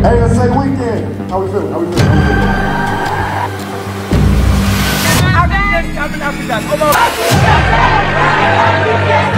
weekend? How we feeling? How we feeling? How we feeling? She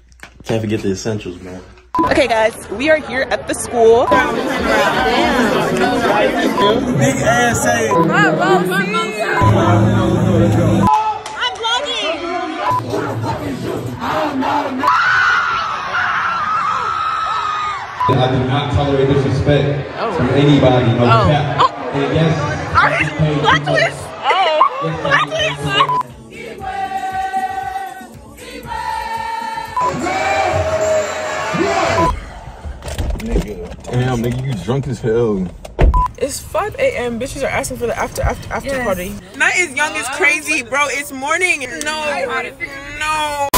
Can't forget the essentials, man. Okay, guys, we are here at the school. Big ASA. I'm vlogging. I do not tolerate disrespect oh. from anybody. No oh. cap. Oh. And yes, Plot twist. Oh. Plot twist. Damn, nigga, you drunk as hell. It's 5 a.m. Bitches are asking for the after after after party. Not as young as uh, crazy, bro. It's morning. No, no.